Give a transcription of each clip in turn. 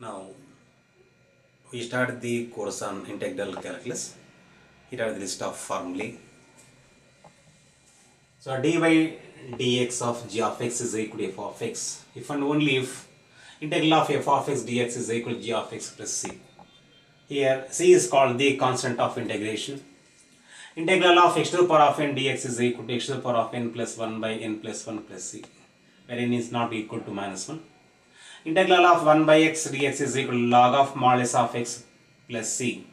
Now we start the course on integral calculus. Here are the list of formulae. So dy dx of g of x is equal to f of x if and only if integral of f of x dx is equal to g of x plus c. Here c is called the constant of integration. Integral of x to the power of n dx is equal to x to the power of n plus 1 by n plus 1 plus c where n is not equal to minus 1. Integral of 1 by x dx is equal to log of mod s of x plus c.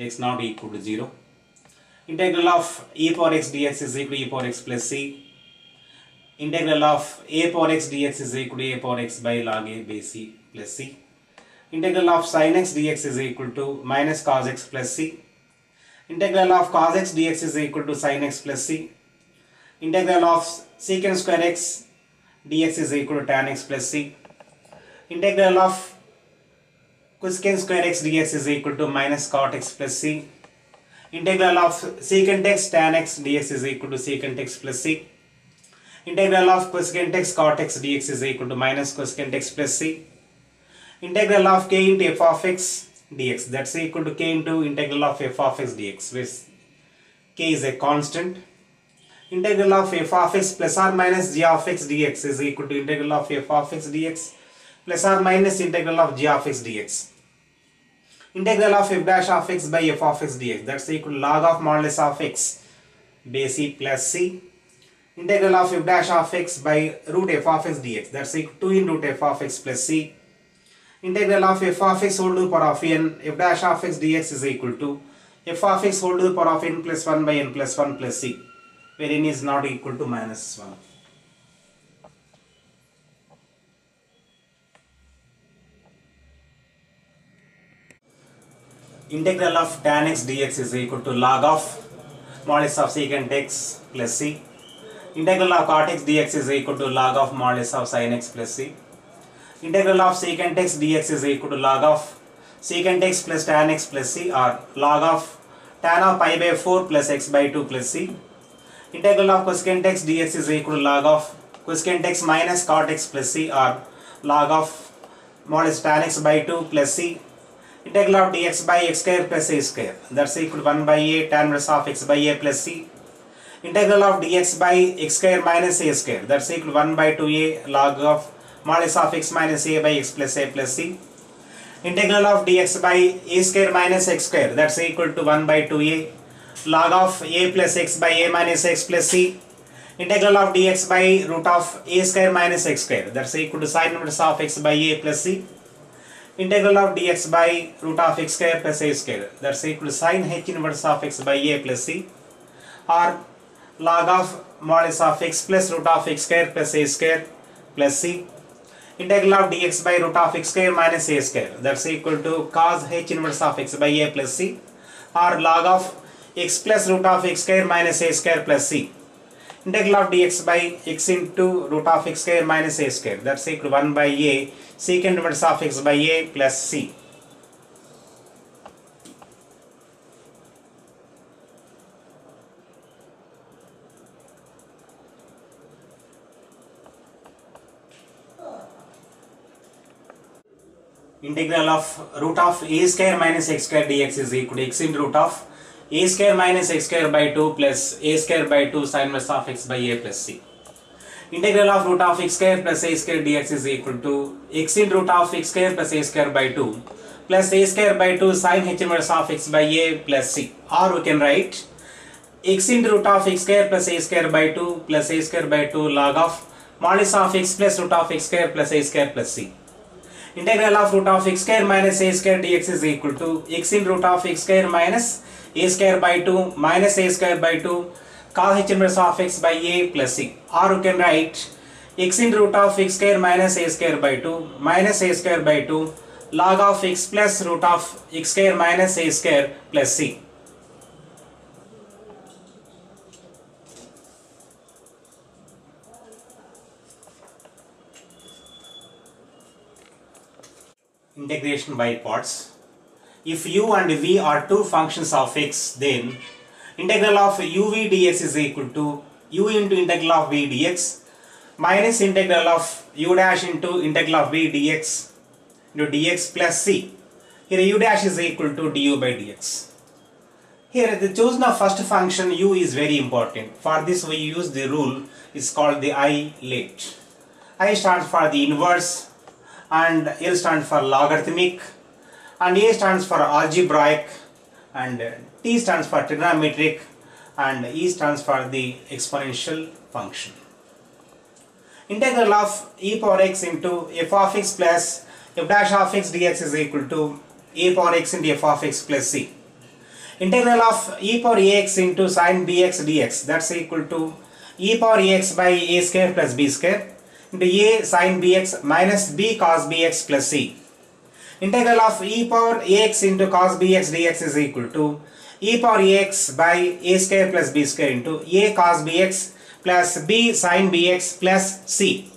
x not equal to 0. Integral of e power x dx is equal to e power x plus c. Integral of a power x dx is equal to a power x by log a by c plus c. Integral of sin x dx is equal to minus cos x plus c. Integral of cos x dx is equal to sin x plus c. Integral of secant square x dx is equal to tan x plus c. Integral of cosecant square x dx is equal to minus cot x plus c. Integral of secant x tan x dx is equal to secant x plus c. Integral of cosecant x cot x dx is equal to minus cosecant x plus c. Integral of k into f of x dx that's equal to k into integral of f of x dx where k is a constant. Integral of f of x plus or minus g of x dx is equal to integral of f of x dx plus or minus integral of g of x dx. Integral of f dash of x by f of x dx that's equal to log of modulus of x base c plus c. Integral of f dash of x by root f of x dx that's equal to 2 in root f of x plus c. Integral of f of x whole to the power of n f dash of x dx is equal to f of x whole to the power of n plus 1 by n plus 1 plus c where n is not equal to minus 1. Integral of tan x dx is equal to log of modulus of secant x plus c. Integral of cot x dx is equal to log of modulus of sin x plus c. Integral of secant x dx is equal to log of secant x plus tan x plus c or log of tan of pi by 4 plus x by 2 plus c. Integral of cosecant x dx is equal to log of cosecant x minus cot x plus c or log of modulus tan x by 2 plus c. Integral of dx by x square plus a square that's equal to 1 by a tan inverse of x by a plus c. Integral of dx by x square minus a square that's equal to 1 by 2a log of modulus of x minus a by x plus a plus c. Integral of dx by a square minus x square that's equal to 1 by 2a log of a plus x by a minus x plus c. Integral of dx by root of a square minus x square that's equal to sin inverse of x by a plus c. Integral of dx by root of x square plus a square that's equal to sin h inverse of x by a plus c or log of modulus of x plus root of x square plus a square plus c integral of dx by root of x square minus a square that's equal to cos h inverse of x by a plus c or log of x plus root of x square minus a square plus c integral of dx by x into root of x square minus a square. That's equal to 1 by a. Secant inverse of x by a plus c. Integral of root of a square minus x square dx is equal to x into root of a square minus x square by 2 plus a square by 2 sin inverse of x by a plus c. Integral of root of x square plus a square dx is equal to x into root of x square plus a square by 2 plus a square by 2 sin h inverse of x by a plus c. Or we can write x into root of x square plus a square by 2 plus a square by 2 log of modulus of x plus root of x square plus a square plus c. Integral of root of x square minus a square dx is equal to x in root of x square minus a square by 2 minus a square by 2 cos h inverse of x by a plus c. Or you can write x in root of x square minus a square by 2 minus a square by 2 log of x plus root of x square minus a square plus c. Integration by parts. If u and v are two functions of x, then integral of uv dx is equal to u into integral of v dx minus integral of u dash into integral of v dx into dx plus c. Here u dash is equal to du by dx. Here the chosen of first function u is very important. For this we use the rule is called the ILATE. I stands for the inverse and L stands for logarithmic and A stands for algebraic and T stands for trigonometric and E stands for the exponential function. Integral of e power x into f of x plus f dash of x dx is equal to e power x into f of x plus c. Integral of e power ax into sin bx dx that's equal to e power ax by a square plus b square into a sin bx minus b cos bx plus c. Integral of e power ax into cos bx dx is equal to e power ax by a square plus b square into a cos bx plus b sin bx plus c.